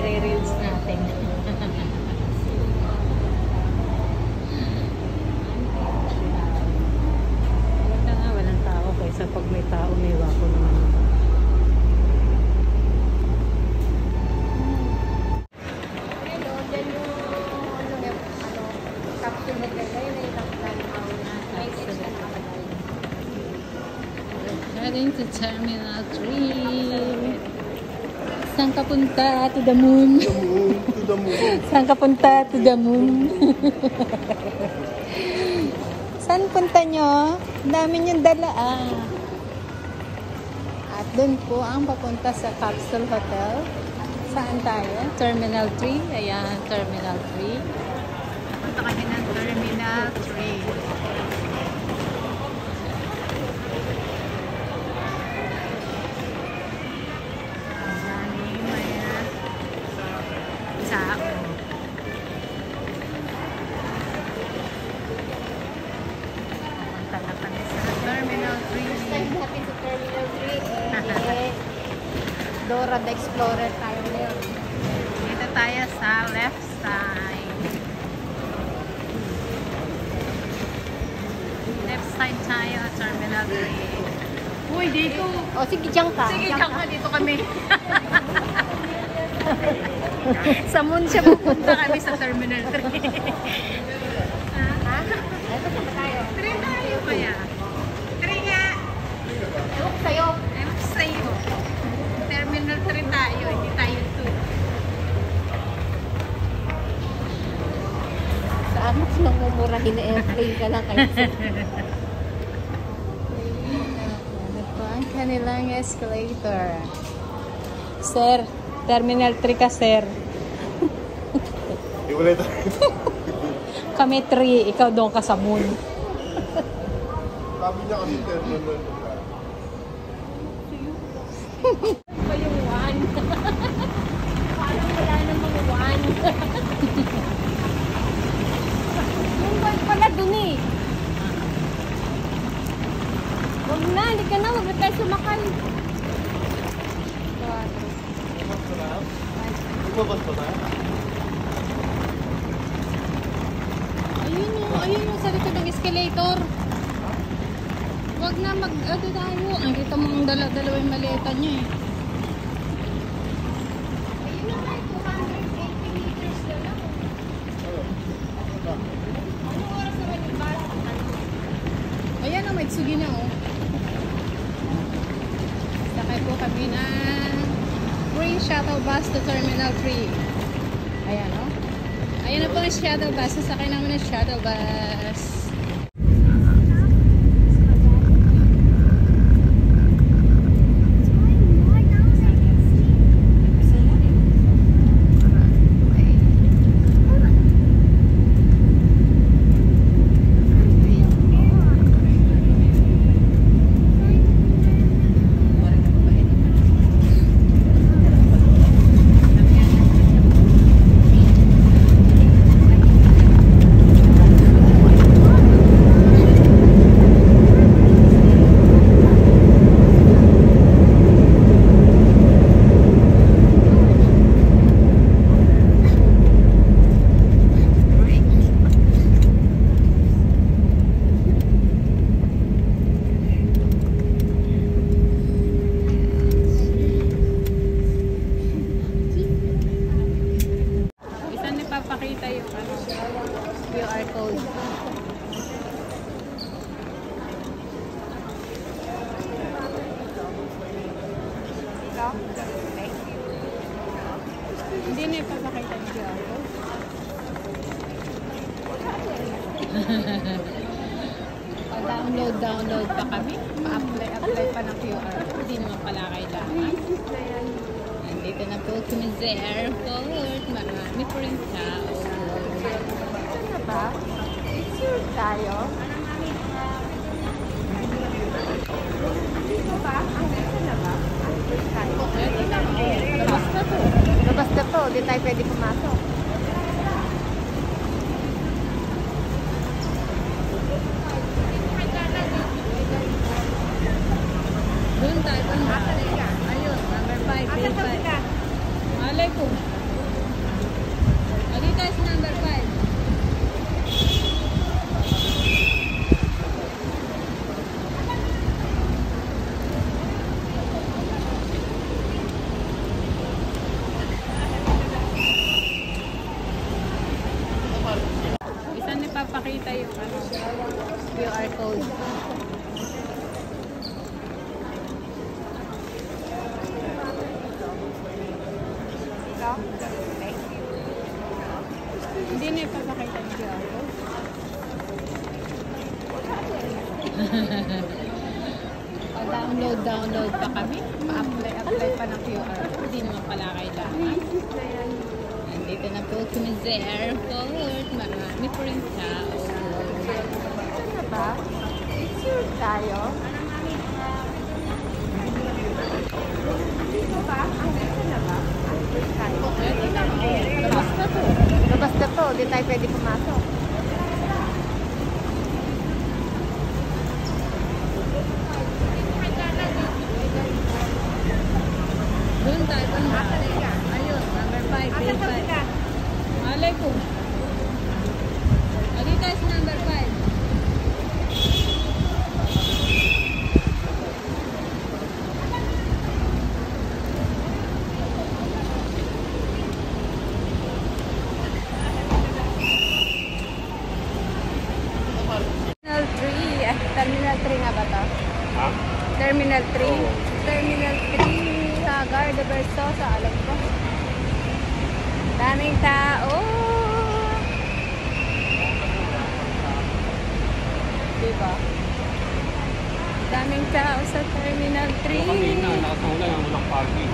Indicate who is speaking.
Speaker 1: ire-reels natin. Wala nga, walang tao kaysa pag may tao may wako naman. Heading to Terminal 3. Saan ka punta? To the moon.
Speaker 2: To the moon, to the moon.
Speaker 1: Saan ka punta? To the moon. Saan punta nyo? Ang dami niyong dala ah. At doon po ang papunta sa Capsule Hotel. Saan tayo? Terminal 3. Ayan, Terminal 3. Punta kami ng Terminal 3.
Speaker 3: Dora the Explorer tayo ngayon.
Speaker 1: Dito tayo sa left side. Left side tayo, Terminal 3. Uy, dito.
Speaker 3: O, sige, diyan ka.
Speaker 1: Sige,
Speaker 3: diyan
Speaker 1: ka. Dito kami. sa moon siya pupunta kami sa Terminal 3.
Speaker 3: Para hina-airplane ka lang kayo.
Speaker 1: ano po ang kanilang escalator? Sir, Terminal 3 ka, sir.
Speaker 2: Iwalay tayo.
Speaker 1: Kami 3, ikaw doon ka sa moon.
Speaker 2: Sabi niya kasi terminal 2.
Speaker 3: pa yung 1. Parang wala namang 1. ka na. Huwag na tayo sumakay.
Speaker 2: Lumabas pa tayo?
Speaker 1: Ayun o, ayun o, sa likod ng escalator. Huwag na mag, ano tayo. Ang kita mo ang dala-dalawa yung maleta niya eh.
Speaker 3: Ayun na nga, 280 meters na lang. Anong oras naman yung bus?
Speaker 1: Ayan o, may tsugi na o. Sakay po kami ng free shuttle bus to Terminal 3. Ayan o. Ayan na po ang shuttle bus. Sasakay namin ng shuttle bus. Isang nipapakita yung ano, QR code. Hindi na ipapakita yung QR code. Pa-download, download pa kami. Pa-apply, apply pa ng QR. Hindi naman pala kailangan. Nandito na po kami sa airport. Marami po rin tao.
Speaker 3: Ano na ba? Picture tayo. Dito ba? Ang dito na ba? Tayo.
Speaker 1: Labas na po.
Speaker 3: Labas na to, di tayo pwede pumasok.
Speaker 1: papakita yung ano, QR code. Hindi na ipapakita yung QR code. download, download pa kami. Pa-apply, apply pa ng QR. Hindi naman pala kailangan. Nandito na po kami sa airport. Marami po rin tao.
Speaker 3: Ano ba? Picture tayo. Dito ba? Ang dito na ba?
Speaker 1: Na. Labas na to.
Speaker 3: Labas na to, di tayo pwede pumasok.
Speaker 1: Doon tayo pa na. Ayun, number 5. Grade 5. Malay ko. Lagi tayo sa number 5.
Speaker 3: Terminal 3. Ah, Terminal 3 na ba to?
Speaker 2: Ha?
Speaker 3: Terminal 3.
Speaker 2: Oo.
Speaker 3: Terminal 3 sa Garda Versosa, alam ko. Daming tao. Diba? Daming tao sa Terminal 3.
Speaker 2: Kanina, nakasawala yung walang parking.